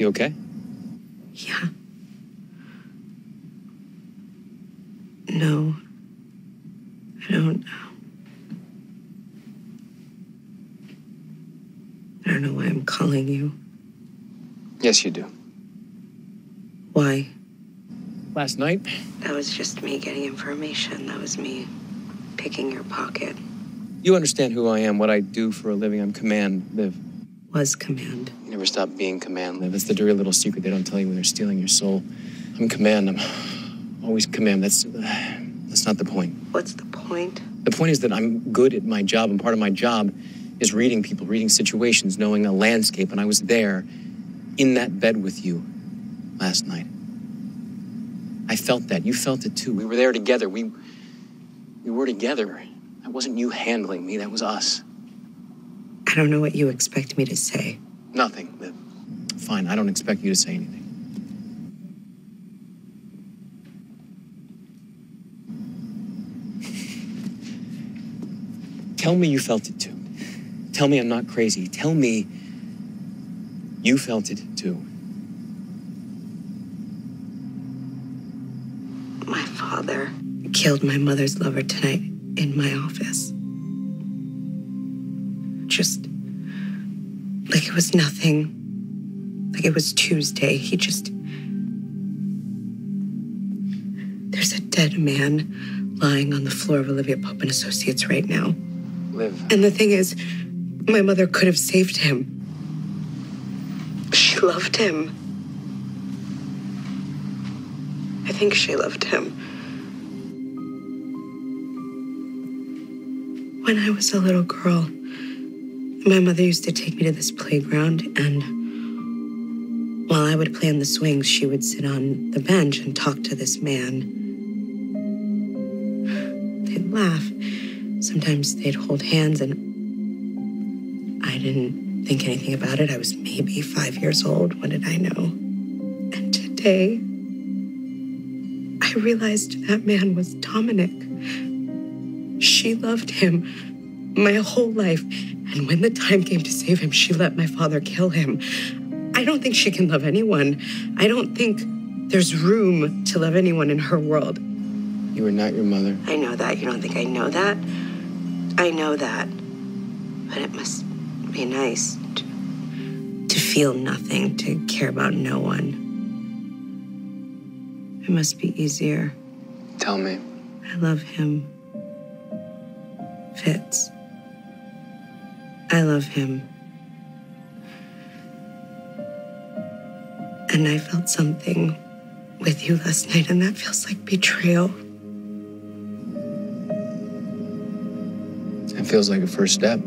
You okay? Yeah. No. I don't know. I don't know why I'm calling you. Yes, you do. Why? Last night, That was just me getting information. That was me picking your pocket. you understand who I am, what I do for a living. I'm command, Liv. Was command. You never stop being command, Liv. That's the dirty little secret they don't tell you when they're stealing your soul. I'm command. I'm always command. That's that's not the point. What's the point? The point is that I'm good at my job, and part of my job is reading people, reading situations, knowing a landscape. And I was there in that bed with you last night. I felt that. You felt it too. We were there together. We we were together. That wasn't you handling me, that was us. I don't know what you expect me to say. Nothing. Liv. Fine, I don't expect you to say anything. Tell me you felt it too. Tell me I'm not crazy. Tell me you felt it too. My father killed my mother's lover tonight in my office. Just like it was nothing. Like it was Tuesday. He just. There's a dead man lying on the floor of Olivia Pope and Associates right now. Liv. And the thing is, my mother could have saved him. She loved him. I think she loved him. When I was a little girl, my mother used to take me to this playground, and while I would play on the swings, she would sit on the bench and talk to this man. They'd laugh. Sometimes they'd hold hands, and I didn't think anything about it. I was maybe five years old. What did I know? And today, I realized that man was Dominic. She loved him my whole life. And when the time came to save him, she let my father kill him. I don't think she can love anyone. I don't think there's room to love anyone in her world. You are not your mother. I know that. You don't think I know that? I know that. But it must be nice to, to feel nothing, to care about no one. It must be easier. Tell me. I love him. Fitz. I love him. And I felt something with you last night, and that feels like betrayal. It feels like a first step.